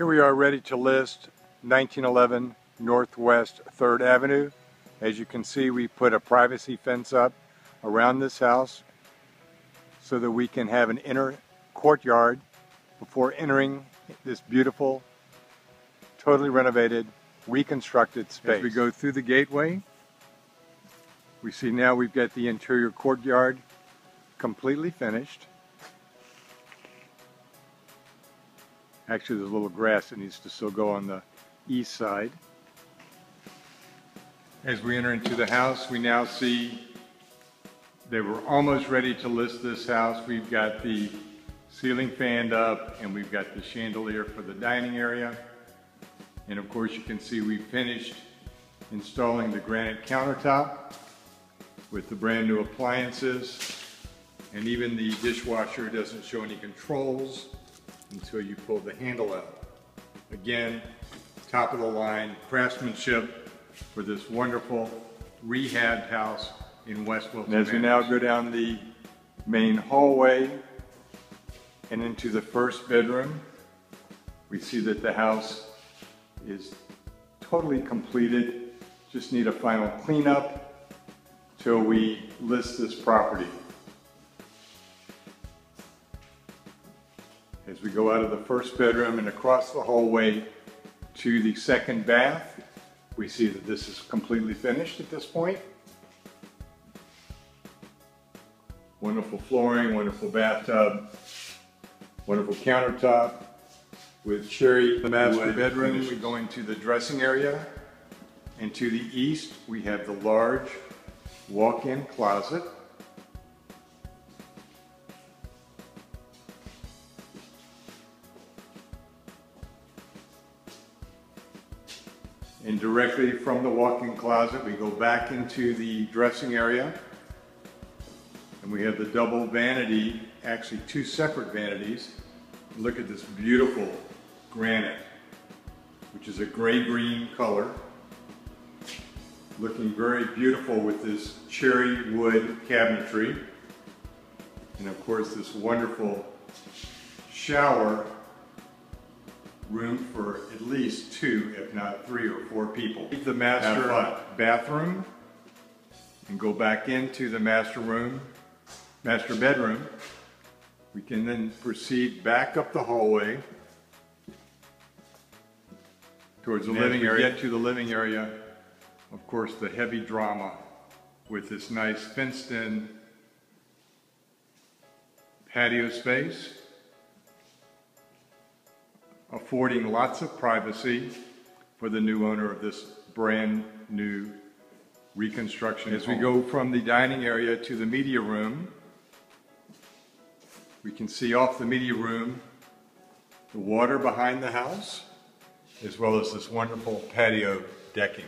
Here we are ready to list 1911 Northwest 3rd Avenue. As you can see, we put a privacy fence up around this house so that we can have an inner courtyard before entering this beautiful, totally renovated, reconstructed space. As we go through the gateway, we see now we've got the interior courtyard completely finished. Actually, there's a little grass that needs to still go on the east side. As we enter into the house, we now see they were almost ready to list this house. We've got the ceiling fanned up and we've got the chandelier for the dining area. And of course you can see we finished installing the granite countertop with the brand new appliances. And even the dishwasher doesn't show any controls until you pull the handle out. Again, top of the line craftsmanship for this wonderful rehab house in West Wilton. As we now go down the main hallway and into the first bedroom, we see that the house is totally completed. Just need a final cleanup till we list this property. As we go out of the first bedroom and across the hallway to the second bath, we see that this is completely finished at this point. Wonderful flooring, wonderful bathtub, wonderful countertop with cherry the master bedroom. We go into the dressing area and to the east we have the large walk-in closet And directly from the walk-in closet, we go back into the dressing area. And we have the double vanity, actually two separate vanities. Look at this beautiful granite, which is a gray-green color. Looking very beautiful with this cherry wood cabinetry. And of course this wonderful shower room for at least two, if not three or four people. Leave the master bathroom and go back into the master room, master bedroom. We can then proceed back up the hallway towards the and living area. Get to the living area, of course, the heavy drama with this nice fenced-in patio space affording lots of privacy for the new owner of this brand new reconstruction. As we go from the dining area to the media room, we can see off the media room the water behind the house, as well as this wonderful patio decking.